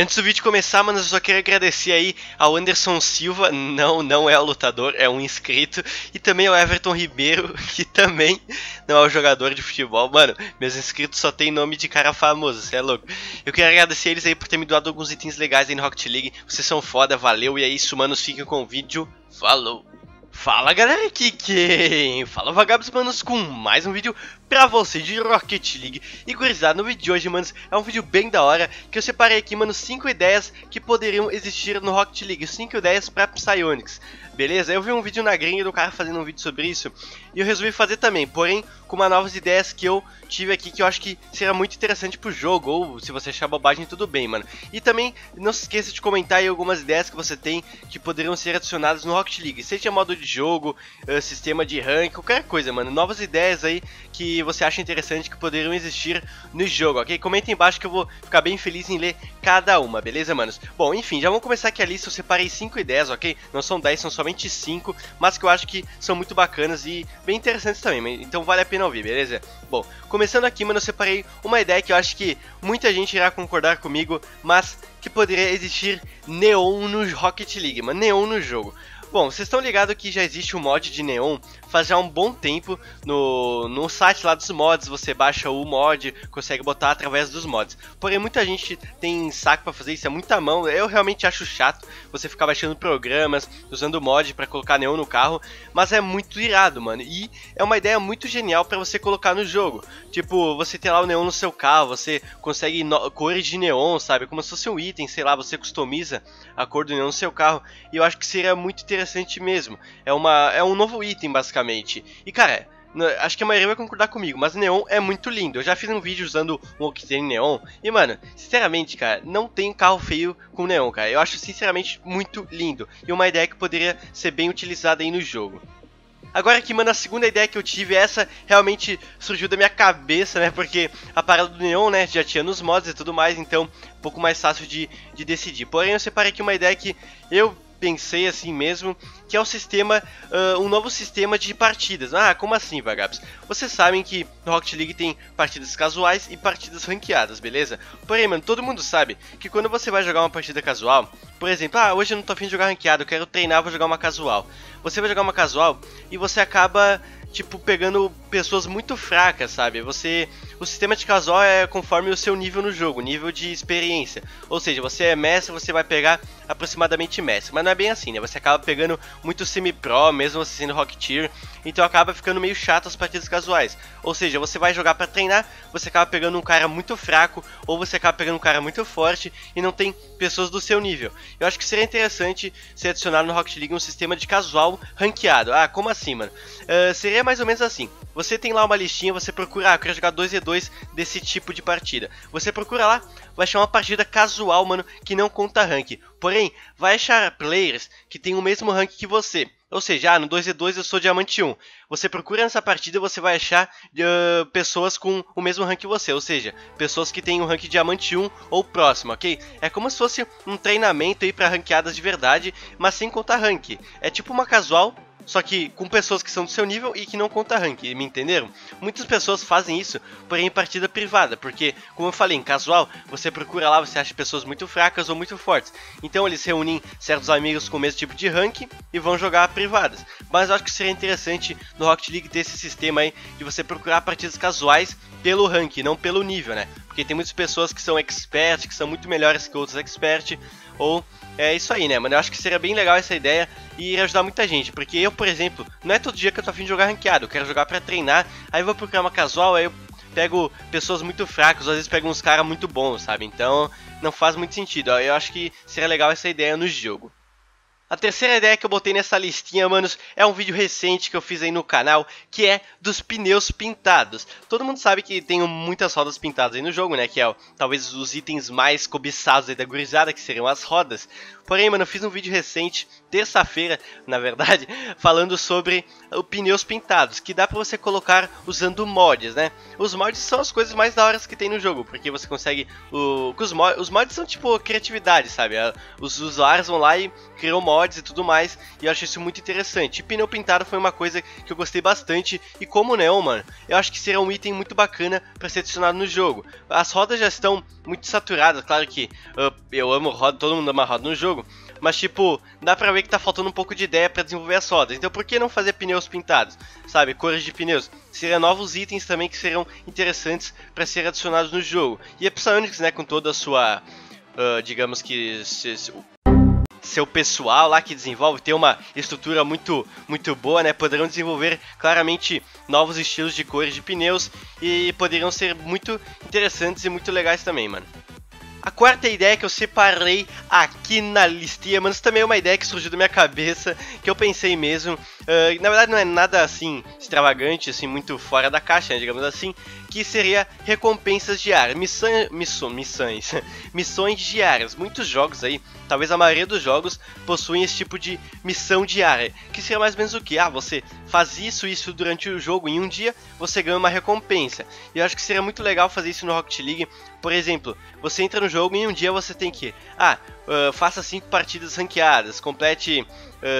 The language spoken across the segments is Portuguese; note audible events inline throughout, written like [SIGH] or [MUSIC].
Antes do vídeo começar, mano, eu só queria agradecer aí ao Anderson Silva, não, não é o lutador, é um inscrito, e também ao Everton Ribeiro, [LAUGHS] que também não é o jogador de futebol. Mano, meus inscritos só tem nome de cara famoso, você é louco. Eu queria agradecer eles aí por ter me doado alguns itens legais aí no Rocket League. Vocês são foda, valeu, e é isso, manos, fiquem com o vídeo. Falou! Fala galera, aqui quem fala Vagabos Manos com mais um vídeo pra você de Rocket League. E gurizada, no vídeo de hoje, manos, é um vídeo bem da hora Que eu separei aqui, mano, 5 ideias que poderiam existir no Rocket League. 5 ideias pra Psyonix Beleza? Eu vi um vídeo na gringa do cara fazendo um vídeo sobre isso E eu resolvi fazer também, porém com uma novas ideias que eu tive aqui que eu acho que será muito interessante pro jogo, ou se você achar bobagem, tudo bem, mano. E também não se esqueça de comentar aí algumas ideias que você tem que poderiam ser adicionadas no Rocket League, seja modo de jogo, uh, sistema de rank, qualquer coisa, mano. Novas ideias aí que você acha interessante que poderiam existir no jogo, ok? Comenta embaixo que eu vou ficar bem feliz em ler cada uma, beleza, manos? Bom, enfim, já vamos começar aqui a lista, eu separei 5 ideias, ok? Não são 10, são somente 5, mas que eu acho que são muito bacanas e bem interessantes também, então vale a pena ouvir, beleza? Bom, começando aqui, mano, eu separei uma ideia que eu acho que muita gente irá concordar comigo, mas que poderia existir Neon no Rocket League, mano, Neon no jogo. Bom, vocês estão ligados que já existe um mod de Neon faz já um bom tempo no, no site lá dos mods, você baixa o mod, consegue botar através dos mods. Porém, muita gente tem saco para fazer isso, é muita mão, eu realmente acho chato você ficar baixando programas, usando mod para colocar Neon no carro, mas é muito irado, mano, e é uma ideia muito genial para você colocar no jogo. Tipo, você tem lá o Neon no seu carro, você consegue cores de Neon, sabe, como se fosse um item, sei lá, você customiza a cor do Neon no seu carro, e eu acho que seria muito interessante interessante mesmo. É, uma, é um novo item, basicamente. E, cara, acho que a maioria vai concordar comigo, mas Neon é muito lindo. Eu já fiz um vídeo usando um Octane Neon. E, mano, sinceramente, cara, não tem carro feio com Neon, cara. Eu acho, sinceramente, muito lindo. E uma ideia que poderia ser bem utilizada aí no jogo. Agora aqui, mano, a segunda ideia que eu tive, essa realmente surgiu da minha cabeça, né? Porque a parada do Neon, né, já tinha nos mods e tudo mais, então um pouco mais fácil de, de decidir. Porém, eu separei aqui uma ideia que eu pensei assim mesmo, que é o sistema, uh, um novo sistema de partidas. Ah, como assim, vagabos? Vocês sabem que Rocket League tem partidas casuais e partidas ranqueadas, beleza? Porém, mano, todo mundo sabe que quando você vai jogar uma partida casual, por exemplo, ah, hoje eu não tô afim de jogar ranqueado, eu quero treinar, vou jogar uma casual. Você vai jogar uma casual e você acaba tipo, pegando pessoas muito fracas, sabe? Você. O sistema de casual é conforme o seu nível no jogo, nível de experiência. Ou seja, você é mestre, você vai pegar aproximadamente mestre. Mas não é bem assim, né? Você acaba pegando muito semi-pro, mesmo você sendo rock tier. Então acaba ficando meio chato as partidas casuais. Ou seja, você vai jogar para treinar, você acaba pegando um cara muito fraco, ou você acaba pegando um cara muito forte e não tem pessoas do seu nível. Eu acho que seria interessante se adicionar no Rocket League um sistema de casual ranqueado. Ah, como assim, mano? Uh, seria mais ou menos assim. Você tem lá uma listinha, você procura, ah, eu quero jogar 2v2 desse tipo de partida. Você procura lá, vai achar uma partida casual, mano, que não conta rank. Porém, vai achar players que tem o mesmo rank que você. Ou seja, ah, no 2v2 eu sou diamante 1. Você procura nessa partida e você vai achar uh, pessoas com o mesmo rank que você. Ou seja, pessoas que têm o um rank diamante 1 ou próximo, ok? É como se fosse um treinamento aí para ranqueadas de verdade, mas sem contar rank. É tipo uma casual, só que com pessoas que são do seu nível e que não conta rank, me entenderam? Muitas pessoas fazem isso, porém em partida privada, porque, como eu falei, em casual, você procura lá, você acha pessoas muito fracas ou muito fortes. Então eles reúnem certos amigos com o mesmo tipo de rank e vão jogar privadas. Mas eu acho que seria interessante no Rocket League ter esse sistema aí de você procurar partidas casuais pelo rank, não pelo nível, né? Porque tem muitas pessoas que são expert, que são muito melhores que outros expert, ou é isso aí, né, mano? Eu acho que seria bem legal essa ideia e iria ajudar muita gente. Porque eu, por exemplo, não é todo dia que eu tô afim de jogar ranqueado, eu quero jogar para treinar, aí eu vou procurar uma casual, aí eu pego pessoas muito fracas, às vezes pego uns caras muito bons, sabe? Então não faz muito sentido. Eu acho que seria legal essa ideia no jogo. A terceira ideia que eu botei nessa listinha, manos, é um vídeo recente que eu fiz aí no canal, que é dos pneus pintados. Todo mundo sabe que tem muitas rodas pintadas aí no jogo, né, que é talvez os itens mais cobiçados aí da gurizada, que seriam as rodas. Porém, mano, eu fiz um vídeo recente, terça-feira, na verdade, [LAUGHS] falando sobre os pneus pintados, que dá pra você colocar usando mods, né? Os mods são as coisas mais da hora que tem no jogo, porque você consegue... O, os, mods, os mods são tipo criatividade, sabe? Os usuários vão lá e criam mods mods e tudo mais, e eu acho isso muito interessante. E pneu pintado foi uma coisa que eu gostei bastante, e como não, mano, eu acho que será um item muito bacana para ser adicionado no jogo. As rodas já estão muito saturadas, claro que uh, eu amo roda, todo mundo ama roda no jogo, mas tipo, dá pra ver que tá faltando um pouco de ideia para desenvolver as rodas. Então por que não fazer pneus pintados? Sabe, cores de pneus. Seriam novos itens também que serão interessantes para ser adicionados no jogo. E a Psyonix, né, com toda a sua, uh, digamos que seu pessoal lá que desenvolve tem uma estrutura muito muito boa, né? Poderão desenvolver claramente novos estilos de cores de pneus e poderiam ser muito interessantes e muito legais também, mano. A quarta ideia que eu separei aqui na listinha, mas também é uma ideia que surgiu da minha cabeça, que eu pensei mesmo. Uh, na verdade não é nada assim extravagante, assim, muito fora da caixa, né, digamos assim, que seria recompensas diárias, missões, missões, missões diárias. Muitos jogos aí, talvez a maioria dos jogos, possuem esse tipo de missão diária, que seria mais ou menos o que? Ah, você faz isso isso durante o jogo, em um dia você ganha uma recompensa. E eu acho que seria muito legal fazer isso no Rocket League. Por exemplo, você entra no jogo e um dia você tem que, ah, uh, faça 5 partidas ranqueadas, complete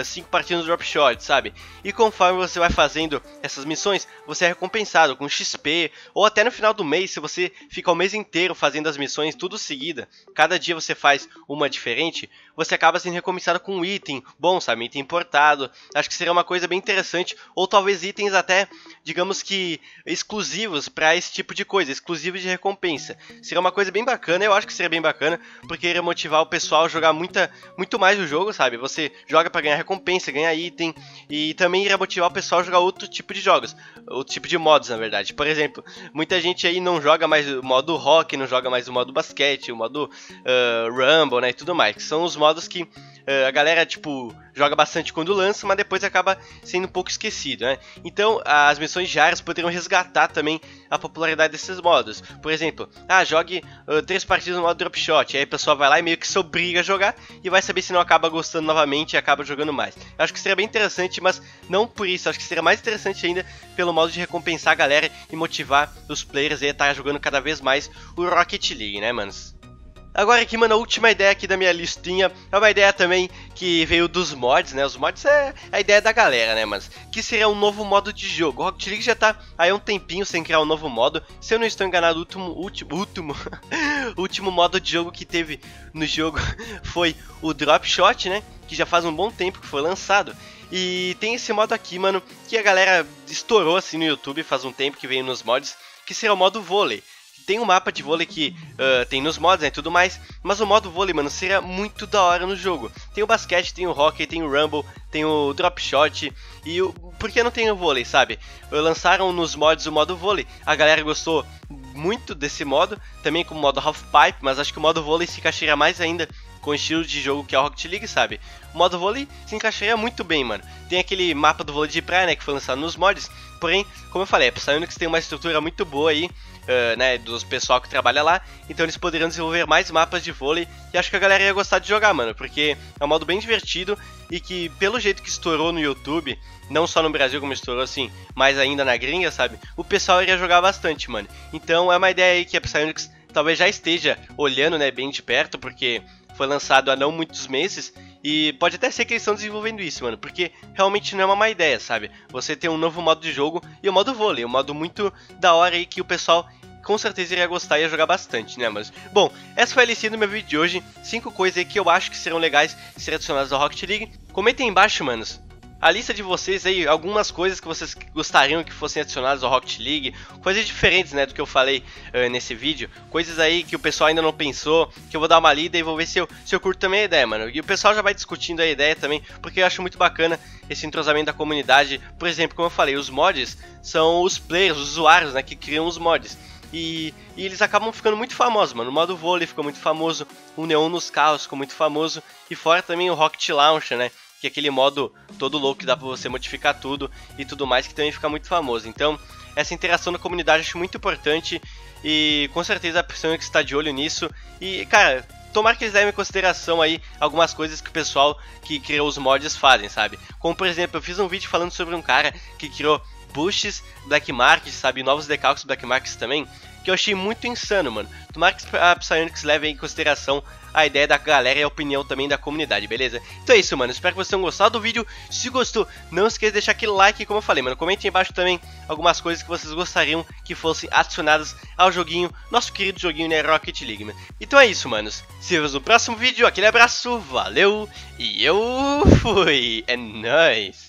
5 uh, partidas no drop shot, sabe? E conforme você vai fazendo essas missões, você é recompensado com XP, ou até no final do mês, se você fica o mês inteiro fazendo as missões tudo seguida, cada dia você faz uma diferente, você acaba sendo recompensado com um item bom, sabe? Item importado. Acho que seria uma coisa bem interessante, ou talvez itens até, digamos que exclusivos para esse tipo de coisa, exclusivos de recompensa. Seria uma coisa bem bacana, eu acho que seria bem bacana, porque iria motivar o pessoal a jogar muita, muito mais o jogo, sabe? Você joga para ganhar recompensa, ganhar item, e também iria motivar o pessoal a jogar outro tipo de jogos, outro tipo de modos, na verdade. Por exemplo, muita gente aí não joga mais o modo rock, não joga mais o modo basquete, o modo uh, rumble, né, e tudo mais, que são os modos que uh, a galera, tipo, joga bastante quando lança, mas depois acaba sendo um pouco esquecido, né? Então, as missões diárias poderiam resgatar também a popularidade desses modos. Por exemplo, ah, jogue uh, três partidas no modo drop shot, aí a pessoa vai lá e meio que se obriga a jogar e vai saber se não acaba gostando novamente e acaba jogando mais. Acho que seria bem interessante, mas não por isso, acho que seria mais interessante ainda pelo modo de recompensar a galera e motivar os players a estar jogando cada vez mais o Rocket League, né, manos? Agora aqui, mano, a última ideia aqui da minha listinha é uma ideia também que veio dos mods, né? Os mods é a ideia da galera, né, mas que seria um novo modo de jogo. O Rocket League já tá aí há um tempinho sem criar um novo modo. Se eu não estou enganado, o último, último, [LAUGHS] último, último modo de jogo que teve no jogo [LAUGHS] foi o Drop Shot, né? Que já faz um bom tempo que foi lançado. E tem esse modo aqui, mano, que a galera estourou assim no YouTube faz um tempo que veio nos mods, que seria o modo vôlei tem um mapa de vôlei que uh, tem nos mods né, e tudo mais, mas o modo vôlei, mano, seria muito da hora no jogo. Tem o basquete, tem o hockey, tem o rumble, tem o drop shot e o... Por que não tem o vôlei, sabe? Lançaram nos mods o modo vôlei, a galera gostou muito desse modo, também com o modo half pipe, mas acho que o modo vôlei se encaixaria mais ainda com o estilo de jogo que é o Rocket League, sabe? O modo vôlei se encaixaria muito bem, mano. Tem aquele mapa do vôlei de praia, né, que foi lançado nos mods, porém, como eu falei, a Psyonix tem uma estrutura muito boa aí, uh, né, dos pessoal que trabalha lá, então eles poderiam desenvolver mais mapas de vôlei e acho que a galera ia gostar de jogar, mano, porque é um modo bem divertido e que pelo jeito que estourou no YouTube, não só no Brasil como estourou assim, mas ainda na gringa, sabe? O pessoal iria jogar bastante, mano. Então é uma ideia aí que a Psyonix talvez já esteja olhando, né, bem de perto, porque foi lançado há não muitos meses e pode até ser que eles estão desenvolvendo isso, mano, porque realmente não é uma má ideia, sabe? Você tem um novo modo de jogo e o modo vôlei, um modo muito da hora aí que o pessoal com certeza iria gostar e ia jogar bastante, né? Mas, bom, essa foi a listinha do meu vídeo de hoje. Cinco coisas aí que eu acho que serão legais ser adicionadas ao Rocket League. Comentem embaixo, manos, a lista de vocês aí, algumas coisas que vocês gostariam que fossem adicionadas ao Rocket League, coisas diferentes, né, do que eu falei uh, nesse vídeo, coisas aí que o pessoal ainda não pensou, que eu vou dar uma lida e vou ver se eu, se eu curto também a ideia, mano. E o pessoal já vai discutindo a ideia também, porque eu acho muito bacana esse entrosamento da comunidade. Por exemplo, como eu falei, os mods são os players, os usuários, né, que criam os mods. E, e, eles acabam ficando muito famosos, mano. O modo vôlei ficou muito famoso, o Neon nos carros ficou muito famoso, e fora também o Rocket Launcher, né? Que é aquele modo todo louco que dá pra você modificar tudo e tudo mais, que também fica muito famoso. Então, essa interação da comunidade eu acho muito importante e com certeza a pessoa que está de olho nisso. E, cara, tomara que eles levem em consideração aí algumas coisas que o pessoal que criou os mods fazem, sabe? Como, por exemplo, eu fiz um vídeo falando sobre um cara que criou bushes, black markets, sabe? Novos decalques black markets também, que eu achei muito insano, mano. Tomara que a Psyonix leve em consideração a ideia da galera e a opinião também da comunidade, beleza? Então é isso, mano. Espero que vocês tenham gostado do vídeo. Se gostou, não esqueça de deixar aquele like, como eu falei, mano. Comente aí embaixo também algumas coisas que vocês gostariam que fossem adicionadas ao joguinho, nosso querido joguinho, né, Rocket League, mano. Então é isso, manos. Se vemos no próximo vídeo. Aquele abraço, valeu e eu fui. É nóis.